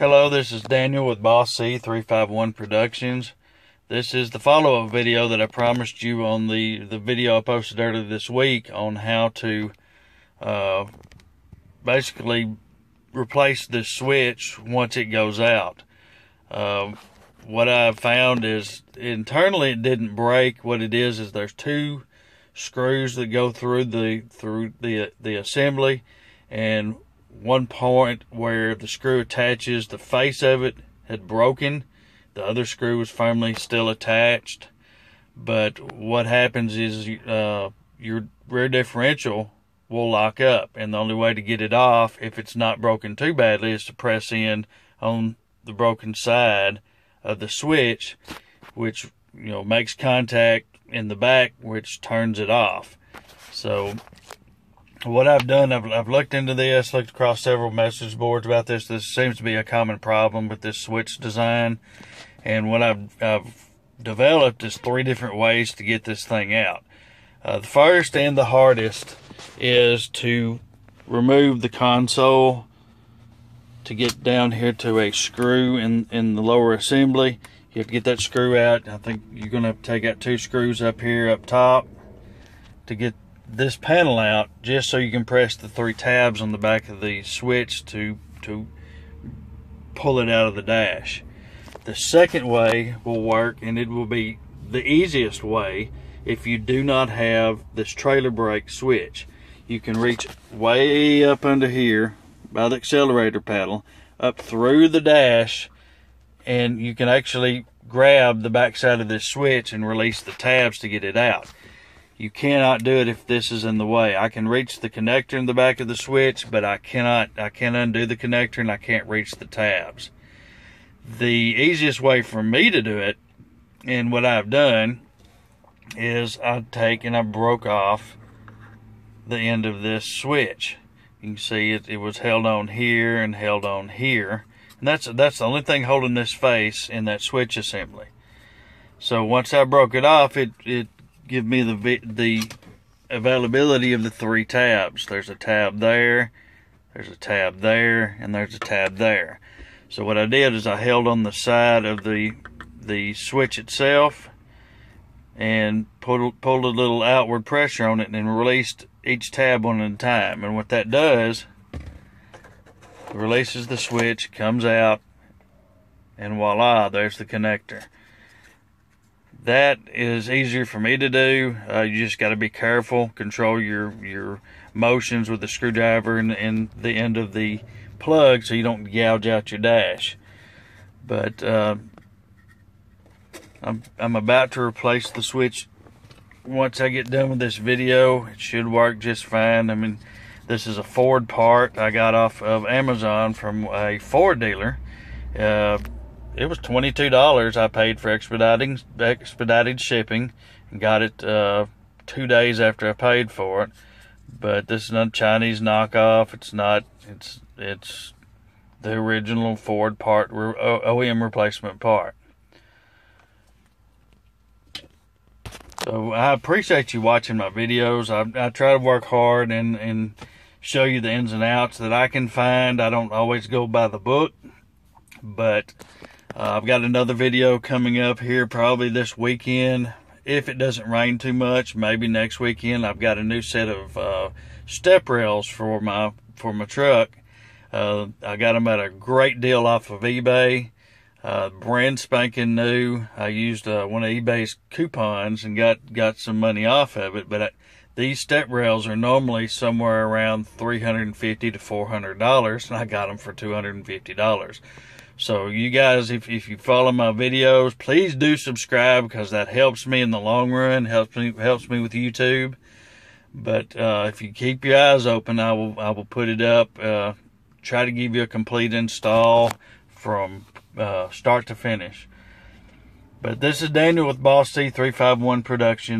Hello, this is Daniel with Boss C351 Productions. This is the follow-up video that I promised you on the, the video I posted earlier this week on how to uh, basically replace the switch once it goes out. Uh, what I found is internally it didn't break. What it is is there's two screws that go through the through the the assembly and one point where the screw attaches the face of it had broken. The other screw was firmly still attached. But what happens is uh, your rear differential will lock up and the only way to get it off if it's not broken too badly is to press in on the broken side of the switch which you know makes contact in the back which turns it off. So what I've done, I've, I've looked into this, looked across several message boards about this. This seems to be a common problem with this switch design. And what I've, I've developed is three different ways to get this thing out. Uh, the first and the hardest is to remove the console to get down here to a screw in, in the lower assembly. You have to get that screw out. I think you're going to to take out two screws up here up top to get this panel out just so you can press the three tabs on the back of the switch to to pull it out of the dash. The second way will work and it will be the easiest way if you do not have this trailer brake switch. You can reach way up under here by the accelerator pedal up through the dash and you can actually grab the backside of this switch and release the tabs to get it out. You cannot do it if this is in the way. I can reach the connector in the back of the switch, but I cannot, I can't undo the connector and I can't reach the tabs. The easiest way for me to do it, and what I've done, is I take and I broke off the end of this switch. You can see it, it was held on here and held on here. And that's, that's the only thing holding this face in that switch assembly. So once I broke it off, it, it give me the the availability of the three tabs. There's a tab there, there's a tab there, and there's a tab there. So what I did is I held on the side of the the switch itself and pulled, pulled a little outward pressure on it and released each tab one at a time. And what that does, releases the switch, comes out, and voila, there's the connector that is easier for me to do. Uh, you just got to be careful, control your your motions with the screwdriver and, and the end of the plug so you don't gouge out your dash. But uh, I'm I'm about to replace the switch. Once I get done with this video, it should work just fine. I mean, this is a Ford part I got off of Amazon from a Ford dealer. Uh, it was $22 I paid for expediting expedited shipping and got it uh, two days after I paid for it. But this is not a Chinese knockoff. It's not. It's it's the original Ford part OEM replacement part. So I appreciate you watching my videos. I, I try to work hard and and show you the ins and outs that I can find. I don't always go by the book, but uh, I've got another video coming up here probably this weekend. If it doesn't rain too much, maybe next weekend. I've got a new set of uh, step rails for my for my truck. Uh, I got them at a great deal off of eBay. Uh, brand spanking new. I used uh, one of eBay's coupons and got got some money off of it. But I, these step rails are normally somewhere around 350 to 400 dollars, and I got them for 250 dollars. So you guys, if, if you follow my videos, please do subscribe because that helps me in the long run, helps me, helps me with YouTube. But, uh, if you keep your eyes open, I will, I will put it up, uh, try to give you a complete install from, uh, start to finish. But this is Daniel with Boss C351 Productions.